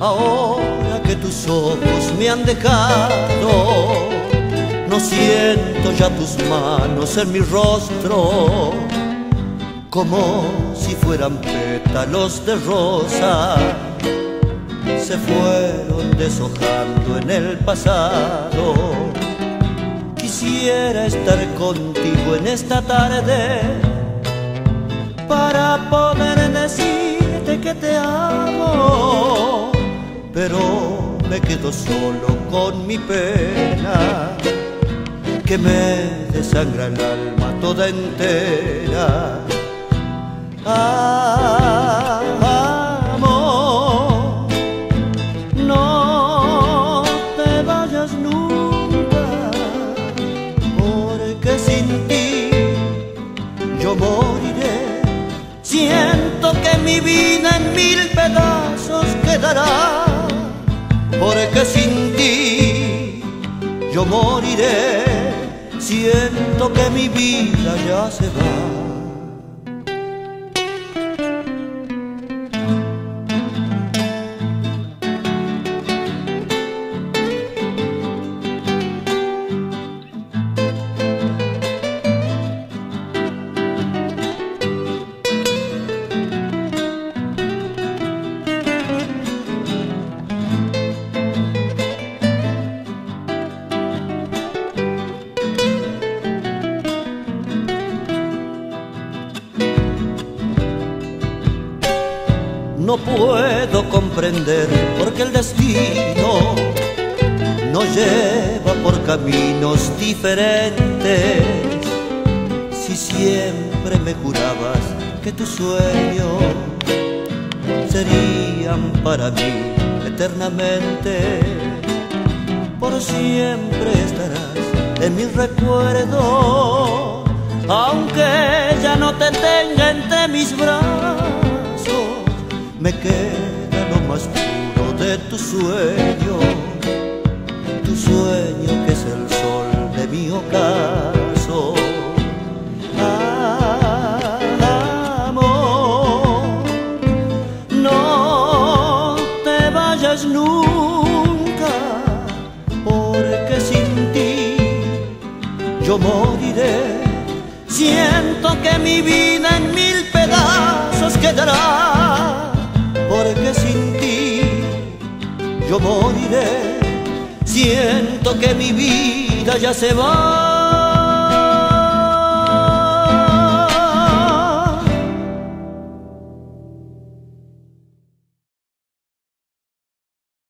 Ahora que tus ojos me han dejado, no siento ya tus manos en mi rostro, como si fueran pétalos de rosa. Se fueron deshojando en el pasado. Quisiera estar contigo en esta tarde para poder decirte que te amo pero me quedo solo con mi pena que me desangra el alma toda entera. Amor, no te vayas nunca, porque sin ti yo moriré. Siento que mi vida en mil pedazos porque sin ti yo moriré, siento que mi vida ya se va. No puedo comprender por qué el destino nos lleva por caminos diferentes. Si siempre me jurabas que tus sueños serían para mí eternamente, por siempre estarás en mi recuerdo, aunque ya no te tenga entre mis brazos me queda lo más puro de tu sueño, tu sueño que es el sol de mi ocaso. Amor, no te vayas nunca, porque sin ti yo moriré. Siento que mi vida en yo moriré. Siento que mi vida ya se va.